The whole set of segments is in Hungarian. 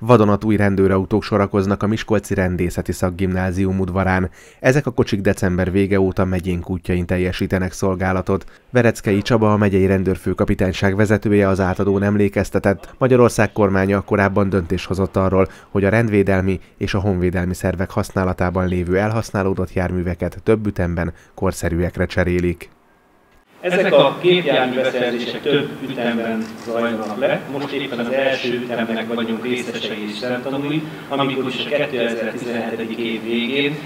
Vadonatúj rendőrautók sorakoznak a Miskolci Rendészeti Szakgimnázium udvarán. Ezek a kocsik december vége óta megyénk útjain teljesítenek szolgálatot. Vereckei Csaba, a megyei rendőrfőkapitányság vezetője az átadón emlékeztetett. Magyarország kormánya korábban döntés hozott arról, hogy a rendvédelmi és a honvédelmi szervek használatában lévő elhasználódott járműveket több ütemben korszerűekre cserélik. Ezek a gépjárműbeszerzések több ütemben zajlanak le. Most éppen az első ütemnek vagyunk részesei és szemtanúi, amikor is a 2017. év végén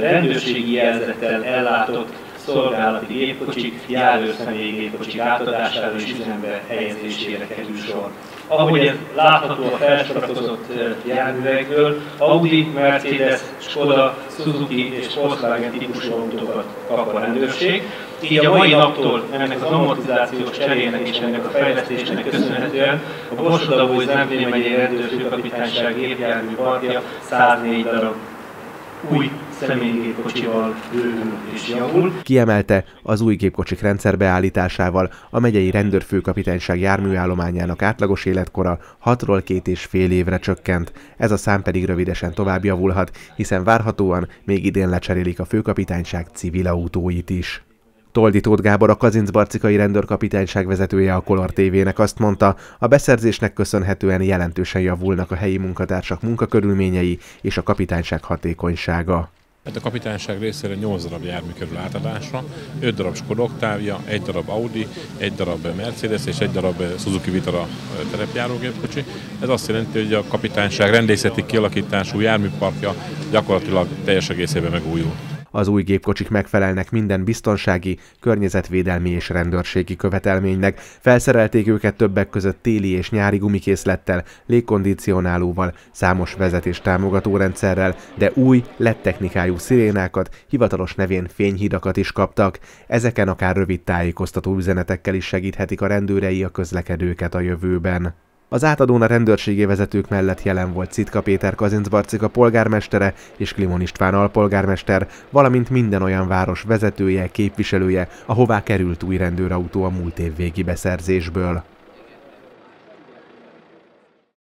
rendőrségi jelzettel ellátott szolgálati gépkocsik, járőrszemélyi gépkocsik átadására és üzembe helyezésére kerül sor. Ahogy ez látható a felsorakozott járművekből, Audi, Mercedes, Skoda, Suzuki és Volkswagen típusú autókat kap a rendőrség. Így a mai naptól ennek az amortizációs cserének és ennek a fejlesztésnek köszönhetően a Borsodabói Zemplén megyei rendőrfőkapitányság gépjármű parkja 104 darab új személygépkocsival bővül és javul. Kiemelte az új gépkocsik rendszer beállításával a megyei rendőrfőkapitányság járműállományának átlagos életkora 6-ról két és fél évre csökkent. Ez a szám pedig rövidesen tovább javulhat, hiszen várhatóan még idén lecserélik a főkapitányság civil autóit is. Toldi Tóth Gábor, a Kazincbarcikai rendőrkapitányság vezetője a Kolor TV-nek azt mondta, a beszerzésnek köszönhetően jelentősen javulnak a helyi munkatársak munkakörülményei és a kapitányság hatékonysága. Hát a kapitányság részére 8 darab jármű kerül átadásra, 5 darab Skoda Octavia, 1 darab Audi, 1 darab Mercedes és 1 darab Suzuki Vitara terepjárógépkocsi. Ez azt jelenti, hogy a kapitányság rendészeti kialakítású járműparkja gyakorlatilag teljes egészében megújul. Az új gépkocsik megfelelnek minden biztonsági, környezetvédelmi és rendőrségi követelménynek. Felszerelték őket többek között téli és nyári gumikészlettel, légkondicionálóval, számos vezetés támogató rendszerrel, de új, lett technikájú szirénákat, hivatalos nevén fényhidakat is kaptak. Ezeken akár rövid tájékoztató üzenetekkel is segíthetik a rendőrei a közlekedőket a jövőben. Az átadón a rendőrségi vezetők mellett jelen volt Citka Péter Kazincbarcika polgármestere és Klimon István alpolgármester, valamint minden olyan város vezetője, képviselője, ahová került új rendőrautó a múlt év végi beszerzésből.